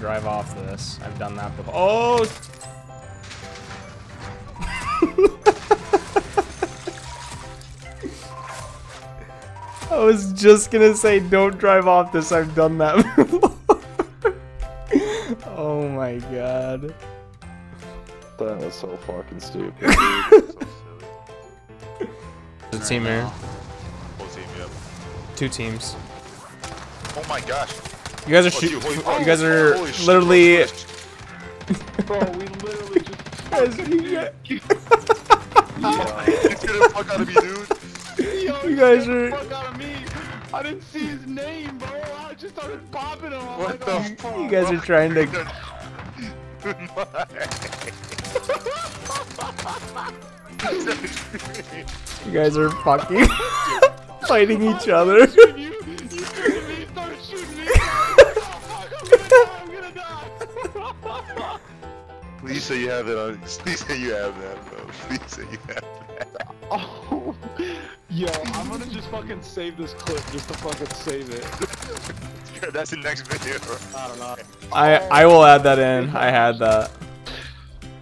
drive off this. I've done that before. Oh! I was just gonna say don't drive off this. I've done that before. oh my god. That was so fucking stupid. The team here. Whole team, yep. Two teams. Oh my gosh. You guys are shoot. You guys are literally. Bro, we literally just. You guys- the fuck out of me, dude. Yo, You guys are- fuck out of me. I didn't see his name, bro. I just started popping him. What the oh, fuck? You guys are trying to. You guys are fucking fighting each other. Please say you have it on. Please say you have that, bro. Please say you have that. Oh, yo, I'm gonna just fucking save this clip just to fucking save it. That's the next video. I don't know. I I will add that in. I had that.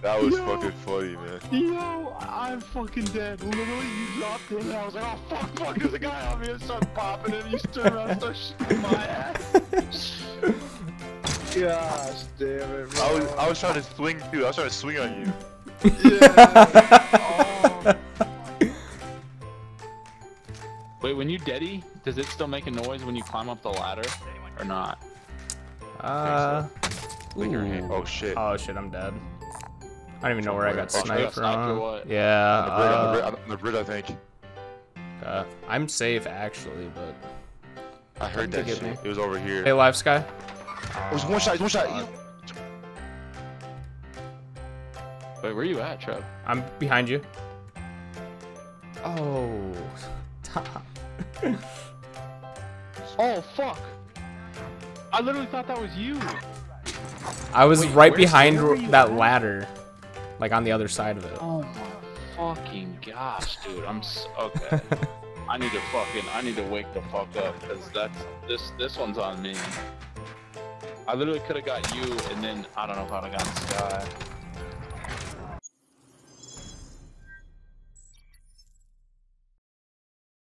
That was Yo. fucking funny, man. Yo, I'm fucking dead. Literally, you dropped it, and I was like, oh fuck, fuck, there's a guy on me. And started popping, and you turned around and started shooting my ass. Gosh damn it, bro. I was I was trying to swing too. I was trying to swing on you. Yeah. Oh. Wait, when you deady, does it still make a noise when you climb up the ladder, or not? Uh. Ooh. Oh shit. Oh shit, I'm dead. I don't even know where I got you got sniped sniped from. Yeah. on the bridge, the uh, bridge, on the bridge, I think. uh, I'm safe actually, but. I heard that shit. me. It was over here. Hey, live sky. It was one shot. It was one shot. Wait, where you at, Trev? I'm behind you. Oh. Stop. Oh fuck! I literally thought that was you. I was Wait, right behind where were you that at? ladder, like on the other side of it. Oh my fucking gosh, dude! I'm so, okay. I need to fucking I need to wake the fuck up because that's this this one's on me. I literally could have got you, and then I don't know how to got Sky.